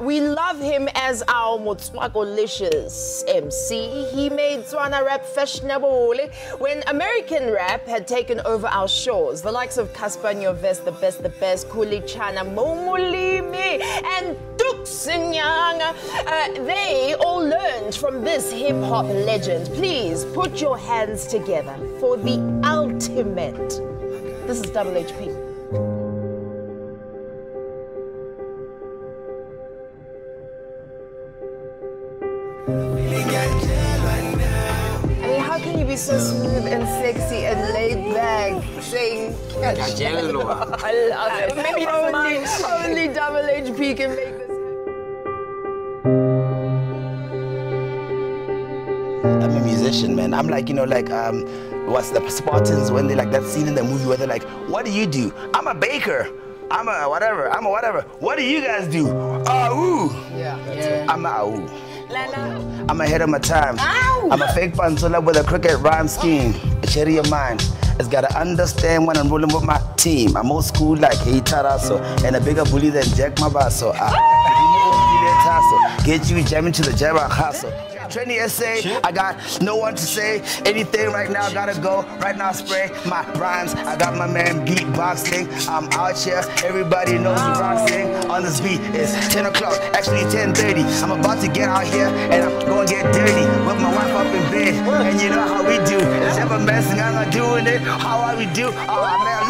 We love him as our Motswakolicious MC. He made Tswana rap fashionable when American rap had taken over our shores. The likes of Cassper Nyovest, the best, the best, Khuli Chana, Mo'Molemi, and Tuks Senganga. Uh, they all learned from this hip hop legend. Please put your hands together for the ultimate. This is Double HP. I mean, how can you be so smooth and sexy and laid back saying I love it. Maybe only, only double HP can make this. I'm a musician, man. I'm like, you know, like, um, what's the Spartans when they like that scene in the movie where they're like, what do you do? I'm a baker. I'm a whatever. I'm a whatever. What do you guys do? Ah, ooh. Yeah. yeah. I'm a ooh. I'm ahead of my time. Ow. I'm a fake panzola with a crooked rhyme scheme. A cherry of mine. It's gotta understand when I'm rolling with my team. I'm old school like Hey and a bigger bully than Jack Mabaso. Ah, I, get you jamming to the Jabba hustle. Trending SA, I got no one to say anything right now. Gotta go right now. Spray my rhymes. I got my man beatboxing. I'm out here. Everybody knows what I'm. On this beat, it's 10 o'clock, actually 10:30. I'm about to get out here and I'm gonna get dirty with my wife up in bed. And you know how we do. It's never messing. I'm not doing it. How are we do? Oh man,